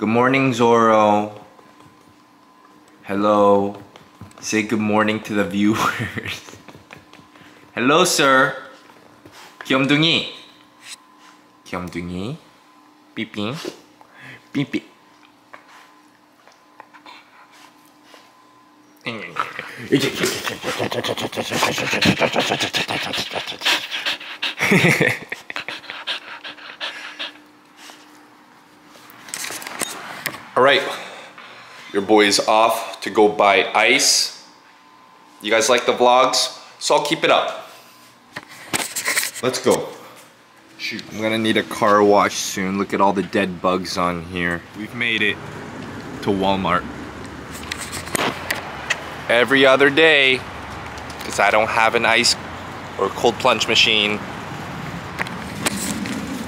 Good morning, Zoro. Hello. Say good morning to the viewers. Hello, sir. 귀염둥이. 귀염둥이. 삐삐. 삐삐. All right, your boy is off to go buy ice. You guys like the vlogs? So I'll keep it up. Let's go. Shoot, I'm gonna need a car wash soon. Look at all the dead bugs on here. We've made it to Walmart. Every other day, because I don't have an ice or cold plunge machine.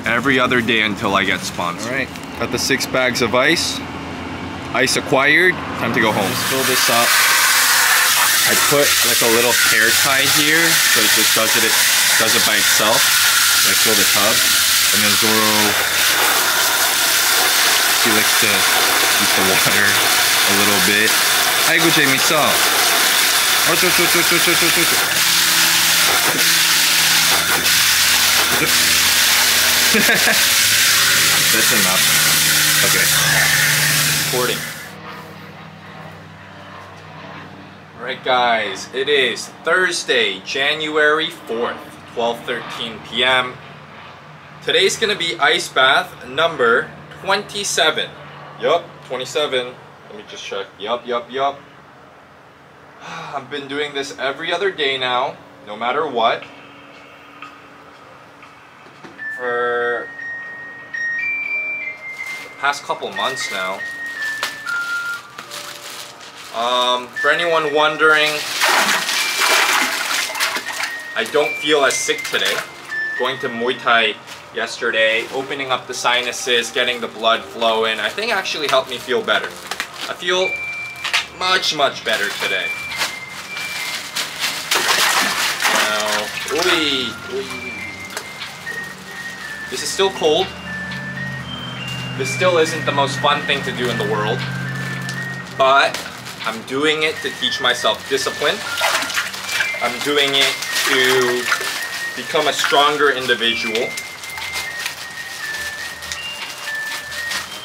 Every other day until I get sponsored. All right, got the six bags of ice. Ice acquired, time to go home. Let's fill this up. I put like a little hair tie here, so it just does it, it does it by itself. I fill the tub, and then Zoro, he likes to use the water a little bit. 아이고 재밌어. That's enough. Okay. Recording. Alright guys, it is Thursday, January 4th, 12.13 p.m. Today's gonna be ice bath number 27. Yup, 27. Let me just check. Yup, yup, yup. I've been doing this every other day now, no matter what. For the past couple months now. Um, for anyone wondering, I don't feel as sick today. Going to Muay Thai yesterday, opening up the sinuses, getting the blood flowing, I think actually helped me feel better. I feel much, much better today. Now, ooey. This is still cold. This still isn't the most fun thing to do in the world. But I'm doing it to teach myself discipline. I'm doing it to become a stronger individual.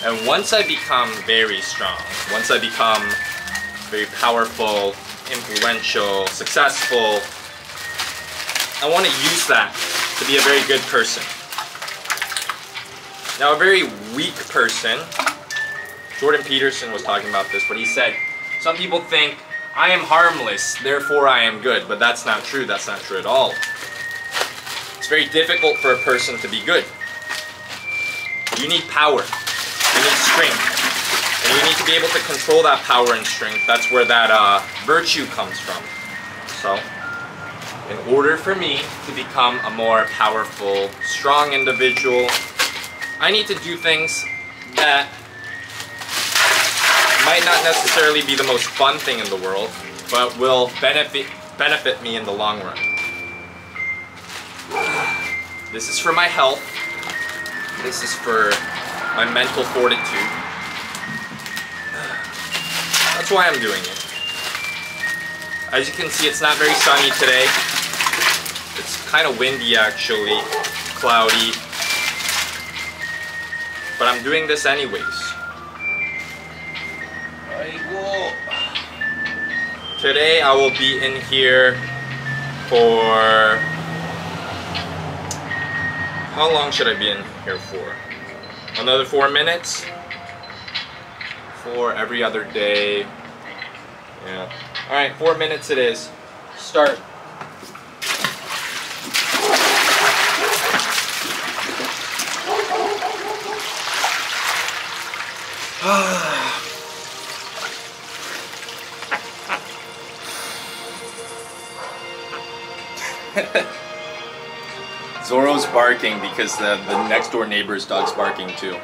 And once I become very strong, once I become very powerful, influential, successful, I want to use that to be a very good person. Now, a very weak person, Jordan Peterson was talking about this, but he said, some people think, I am harmless, therefore I am good, but that's not true, that's not true at all. It's very difficult for a person to be good. You need power, you need strength, and you need to be able to control that power and strength. That's where that uh, virtue comes from. So, in order for me to become a more powerful, strong individual, I need to do things that might not necessarily be the most fun thing in the world, but will benefit benefit me in the long run. This is for my health. This is for my mental fortitude. That's why I'm doing it. As you can see, it's not very sunny today. It's kind of windy actually, cloudy. But I'm doing this anyways. Today I will be in here for how long should I be in here for? Another four minutes? For every other day. Yeah. Alright, four minutes it is. Start. Ah. Zoro's barking because the, the next door neighbor's dog's barking too.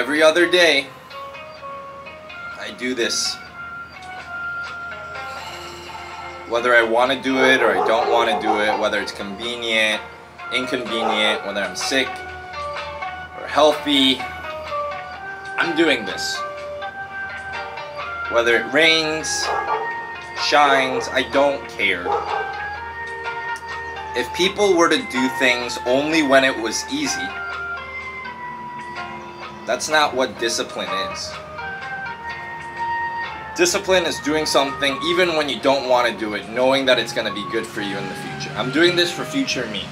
Every other day, I do this. Whether I want to do it or I don't want to do it, whether it's convenient, inconvenient, whether I'm sick or healthy, I'm doing this. Whether it rains, shines, I don't care. If people were to do things only when it was easy, that's not what discipline is. Discipline is doing something even when you don't want to do it, knowing that it's going to be good for you in the future. I'm doing this for future me.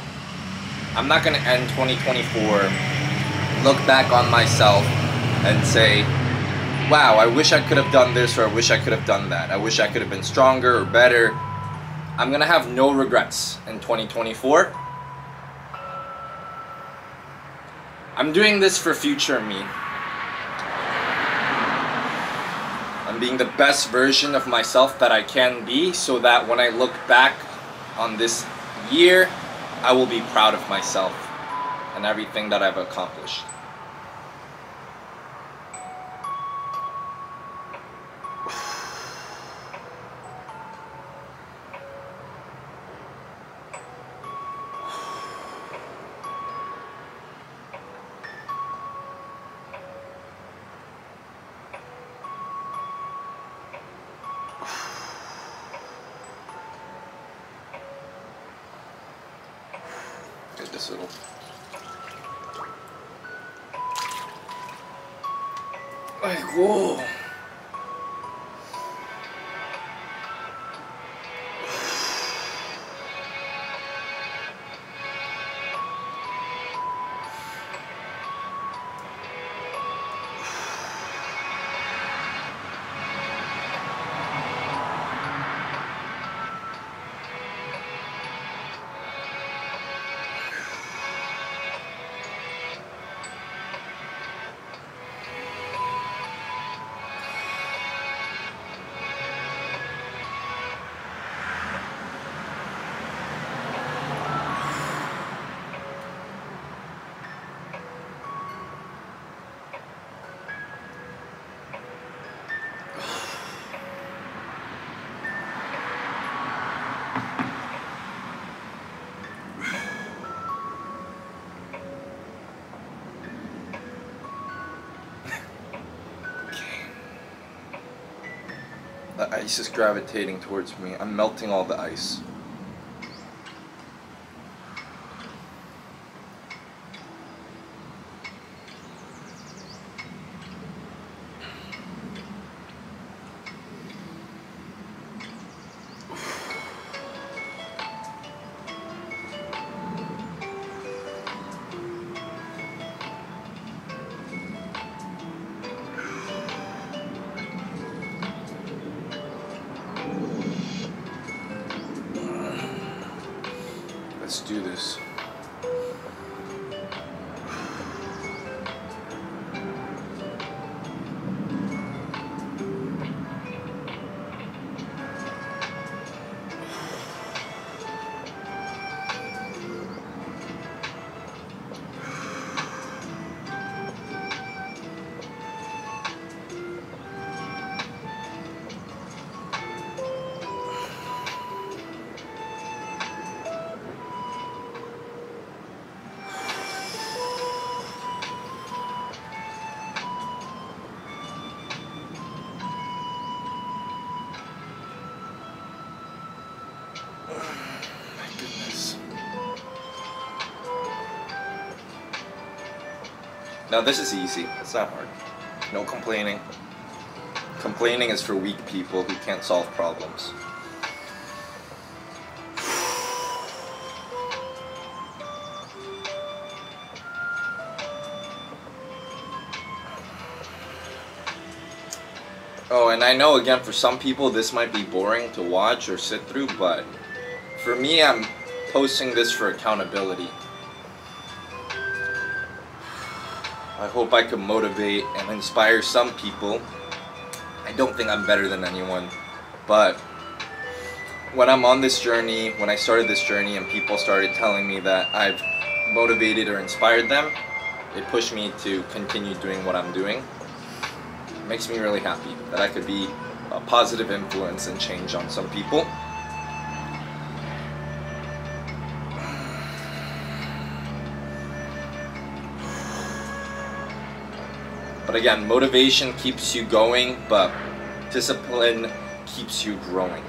I'm not going to end 2024, look back on myself, and say, wow, I wish I could have done this or I wish I could have done that. I wish I could have been stronger or better. I'm going to have no regrets in 2024. I'm doing this for future me. I'm being the best version of myself that I can be so that when I look back on this year, I will be proud of myself and everything that I've accomplished. The ice is gravitating towards me. I'm melting all the ice. Now this is easy. It's not hard. No complaining. Complaining is for weak people who can't solve problems. Oh, and I know again for some people this might be boring to watch or sit through, but for me, I'm posting this for accountability. I hope I can motivate and inspire some people. I don't think I'm better than anyone, but when I'm on this journey, when I started this journey and people started telling me that I've motivated or inspired them, it pushed me to continue doing what I'm doing. It makes me really happy that I could be a positive influence and change on some people. But again, motivation keeps you going, but discipline keeps you growing.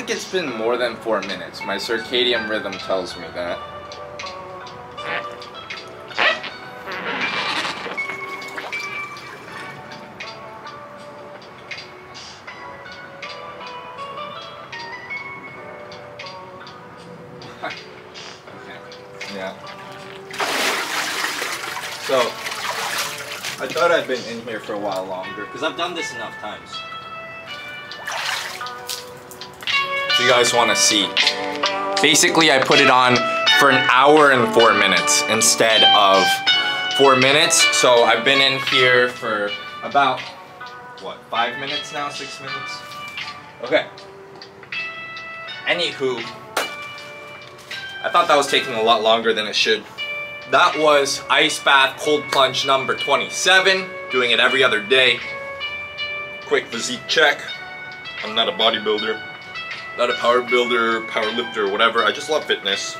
Like it's been more than four minutes. My circadian rhythm tells me that. Yeah. So, I thought I'd been in here for a while longer because I've done this enough times. You guys want to see. Basically, I put it on for an hour and four minutes instead of four minutes. So I've been in here for about, what, five minutes now, six minutes? Okay. Anywho, I thought that was taking a lot longer than it should. That was ice bath cold plunge number 27. Doing it every other day. Quick physique check. I'm not a bodybuilder, not a power builder, power lifter, whatever. I just love fitness.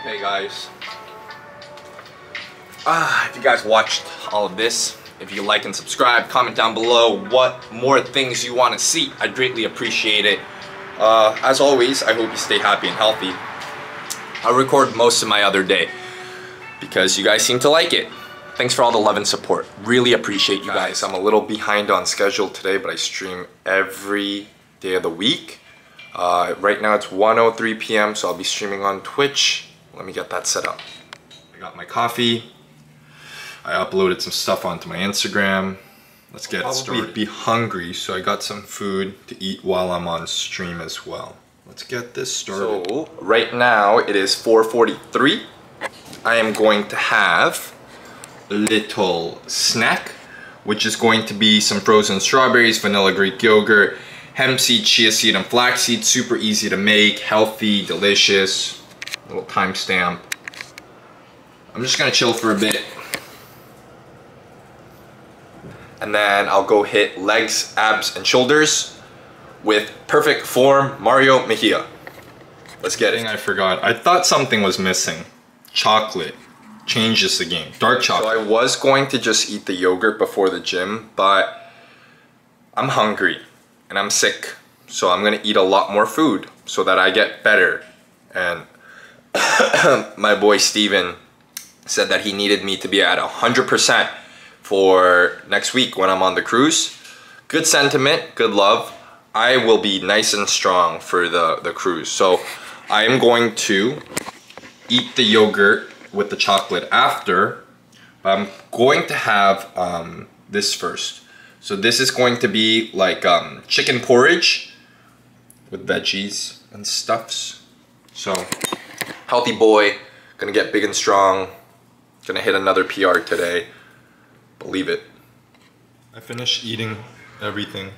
Okay guys. Ah, if you guys watched all of this, if you like and subscribe, comment down below what more things you want to see. I'd greatly appreciate it. Uh, as always, I hope you stay happy and healthy. I'll record most of my other day because you guys seem to like it. Thanks for all the love and support. Really appreciate you guys. I'm a little behind on schedule today, but I stream every day of the week. Uh, right now it's 1.03 p.m., so I'll be streaming on Twitch. Let me get that set up. I got my coffee. I uploaded some stuff onto my Instagram. Let's get Probably started. be hungry, so I got some food to eat while I'm on stream as well. Let's get this started. So, right now it is 4.43. I am going to have little snack, which is going to be some frozen strawberries, vanilla Greek yogurt, hemp seed, chia seed, and flax seed. Super easy to make, healthy, delicious. Little timestamp. I'm just gonna chill for a bit. And then I'll go hit legs, abs, and shoulders with perfect form Mario Mejia. Let's get it. I forgot. I thought something was missing. Chocolate changes the game. Dark chocolate. So I was going to just eat the yogurt before the gym, but I'm hungry and I'm sick. So I'm gonna eat a lot more food so that I get better. And my boy Steven said that he needed me to be at 100% for next week when I'm on the cruise. Good sentiment, good love. I will be nice and strong for the, the cruise. So I am going to eat the yogurt with the chocolate after, but I'm going to have um, this first. So this is going to be like um, chicken porridge with veggies and stuffs. So healthy boy, gonna get big and strong, gonna hit another PR today. Believe it. I finished eating everything.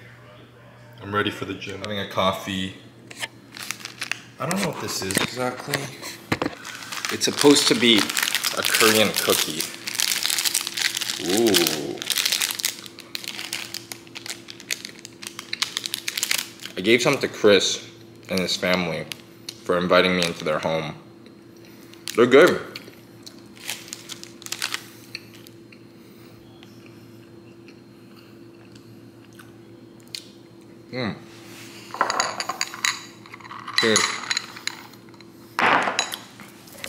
I'm ready for the gym. Having a coffee. I don't know what this is exactly. It's supposed to be a Korean cookie. Ooh. I gave some to Chris and his family for inviting me into their home. They're good. Hmm. Cheers.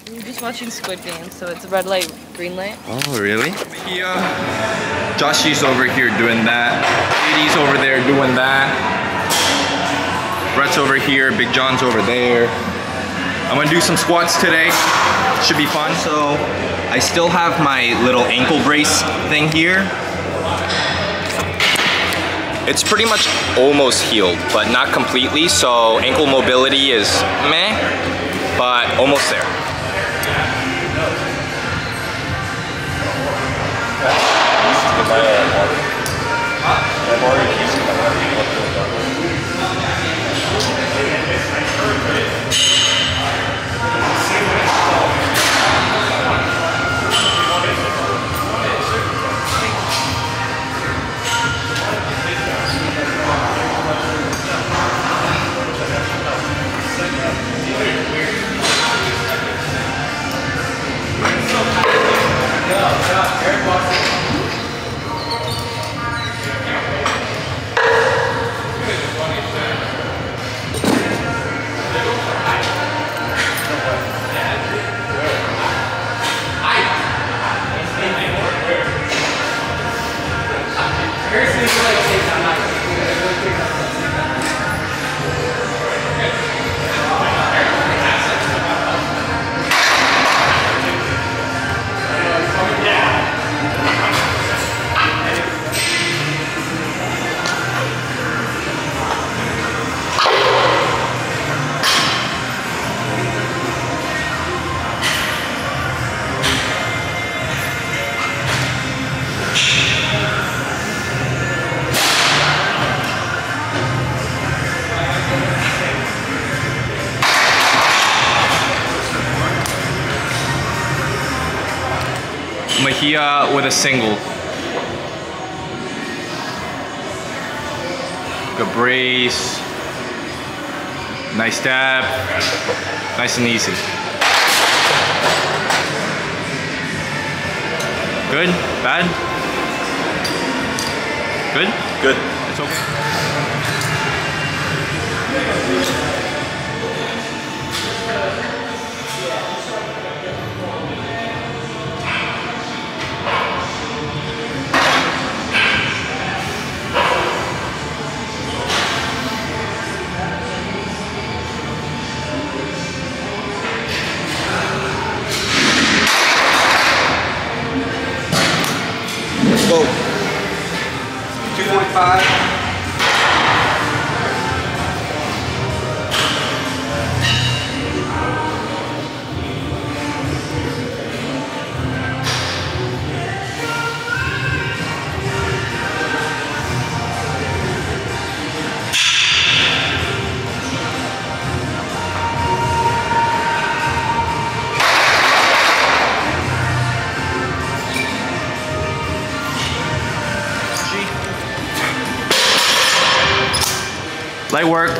We're just watching Squid Game, so it's red light, green light. Oh, really? Here, uh, Joshy's over here doing that. Katie's over there doing that. Brett's over here, Big John's over there. I'm gonna do some squats today. Should be fun. So I still have my little ankle brace thing here. It's pretty much almost healed, but not completely. So ankle mobility is meh, but almost there. Single. Good brace. Nice stab. Nice and easy. Good? Bad? Good? Good. It's okay. 245. Light work.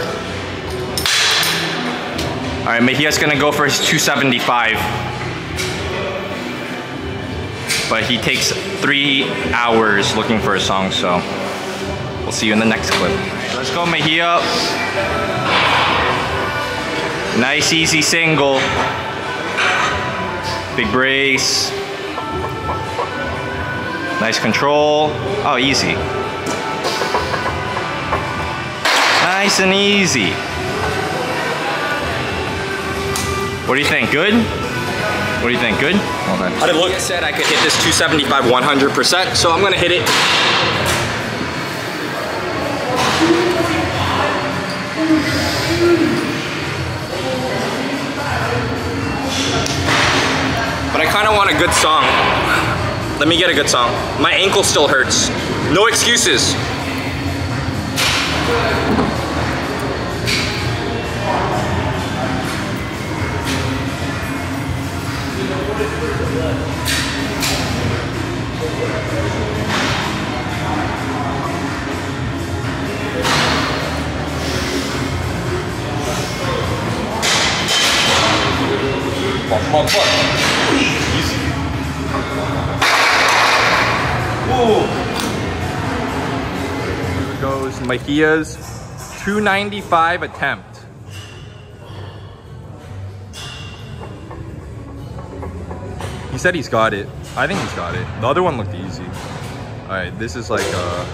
All right, Mejia's gonna go for his 275. But he takes three hours looking for a song, so we'll see you in the next clip. Let's go, Mejia. Nice, easy single. Big brace. Nice control. Oh, easy. Nice and easy. What do you think? Good? What do you think? Good? Well done. How did it look? I said I could hit this 275 100%, so I'm gonna hit it. But I kind of want a good song. Let me get a good song. My ankle still hurts. No excuses. Easy. Here goes Mejia's 295 attempt. He said he's got it. I think he's got it. The other one looked easy. Alright, this is like uh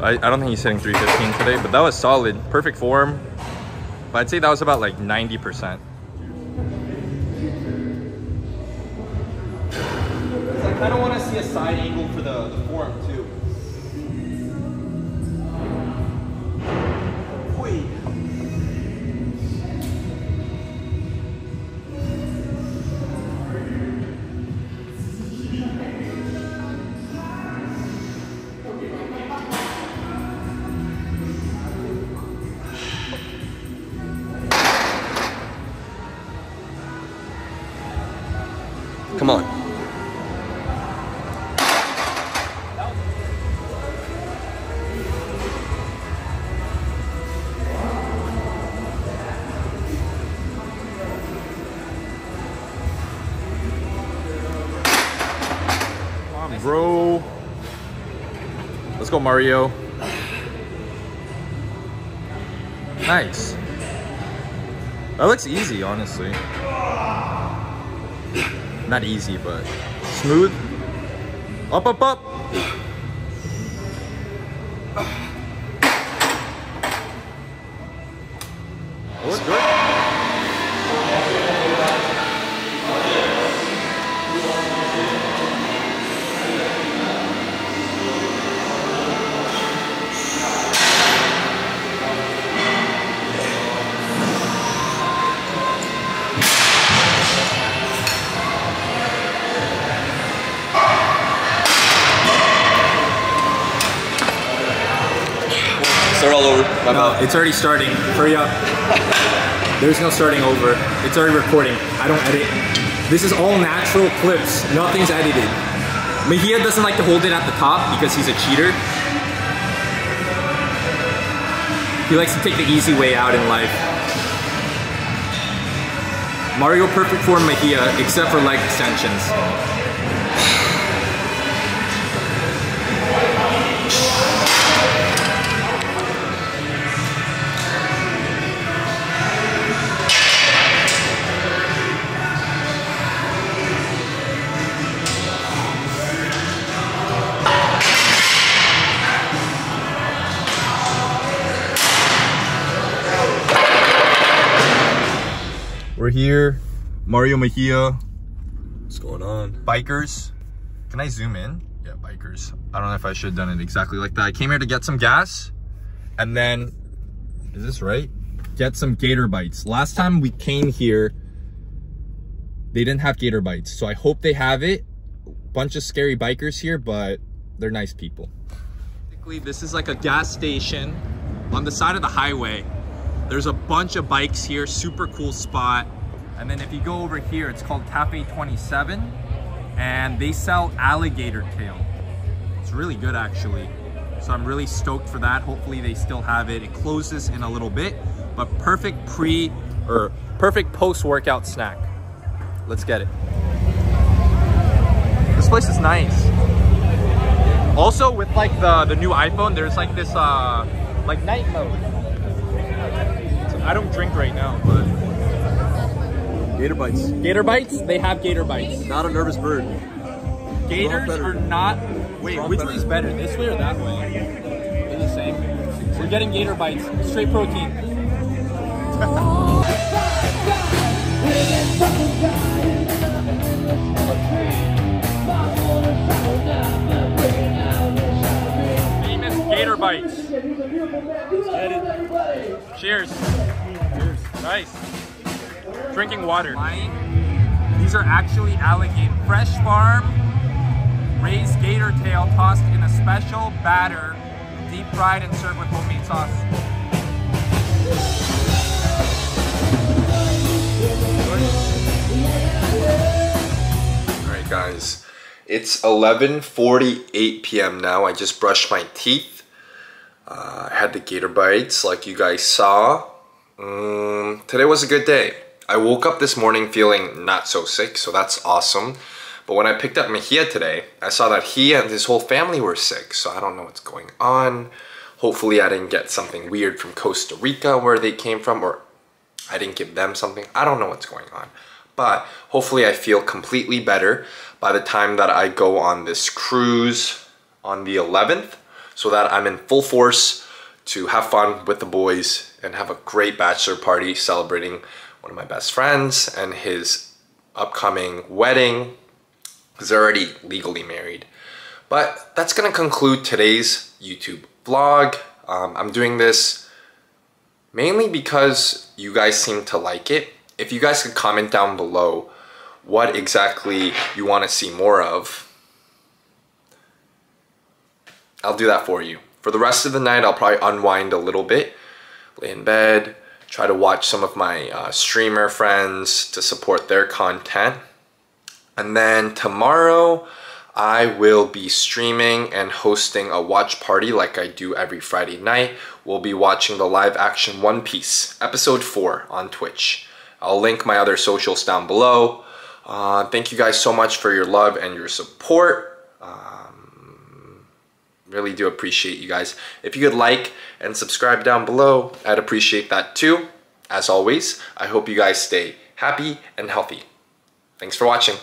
I, I don't think he's hitting 315 today, but that was solid. Perfect form. But I'd say that was about like 90%. Kind of want to see a side angle for the, the form too. Let's go, Mario. Nice. That looks easy, honestly. Not easy, but smooth. Up, up, up. That looks good. It's already starting. Hurry up. There's no starting over. It's already recording. I don't edit. This is all natural clips. Nothing's edited. Mejia doesn't like to hold it at the top because he's a cheater. He likes to take the easy way out in life. Mario perfect form Mejia, except for leg extensions. We're here. Mario Mejia. What's going on? bikers. Can I zoom in? Yeah, bikers. I don't know if I should have done it exactly like that. I came here to get some gas and then, is this right? Get some gator bites. Last time we came here, they didn't have gator bites. So I hope they have it. Bunch of scary bikers here, but they're nice people. This is like a gas station on the side of the highway. There's a bunch of bikes here, super cool spot. And then if you go over here, it's called Cafe 27 and they sell alligator tail. It's really good actually. So I'm really stoked for that. Hopefully they still have it. It closes in a little bit, but perfect pre or perfect post-workout snack. Let's get it. This place is nice. Also with like the the new iPhone, there's like this uh like night mode. I don't drink right now, but Gator bites. Gator bites, they have gator bites. Not a nervous bird. Gators are not. Wait, Strong which better. way is better? This way or that way? They're the same. We're getting gator bites, straight protein. Famous gator bites. Cheers. Cheers. Nice. Drinking water. These are actually alligator. Fresh farm, raised gator tail tossed in a special batter, deep fried and served with homemade sauce. Alright guys, it's 11.48 p.m. now. I just brushed my teeth. Uh, had the gator bites like you guys saw. Mm, today was a good day. I woke up this morning feeling not so sick, so that's awesome. But when I picked up Mejia today, I saw that he and his whole family were sick, so I don't know what's going on. Hopefully I didn't get something weird from Costa Rica where they came from, or I didn't give them something. I don't know what's going on. But hopefully I feel completely better by the time that I go on this cruise on the 11th so that I'm in full force to have fun with the boys and have a great bachelor party celebrating one of my best friends and his upcoming wedding. they're already legally married. But that's gonna conclude today's YouTube vlog. Um, I'm doing this mainly because you guys seem to like it. If you guys could comment down below what exactly you want to see more of, I'll do that for you. For the rest of the night, I'll probably unwind a little bit, lay in bed, try to watch some of my uh, streamer friends to support their content. And then tomorrow, I will be streaming and hosting a watch party like I do every Friday night. We'll be watching the live action One Piece, episode 4 on Twitch. I'll link my other socials down below. Uh, thank you guys so much for your love and your support. Really do appreciate you guys. If you could like and subscribe down below, I'd appreciate that too. As always, I hope you guys stay happy and healthy. Thanks for watching.